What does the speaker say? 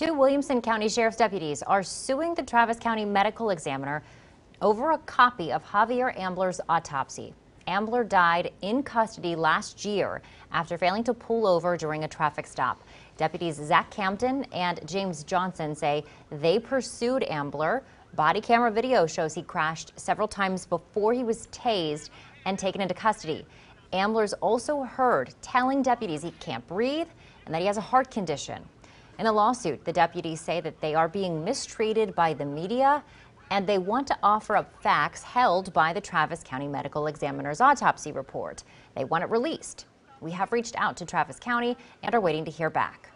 Two Williamson County Sheriff's deputies are suing the Travis County Medical Examiner over a copy of Javier Ambler's autopsy. Ambler died in custody last year after failing to pull over during a traffic stop. Deputies Zach Camden and James Johnson say they pursued Ambler. Body camera video shows he crashed several times before he was tased and taken into custody. Ambler's also heard telling deputies he can't breathe and that he has a heart condition. In a lawsuit, the deputies say that they are being mistreated by the media and they want to offer up facts held by the Travis County Medical Examiner's autopsy report. They want it released. We have reached out to Travis County and are waiting to hear back.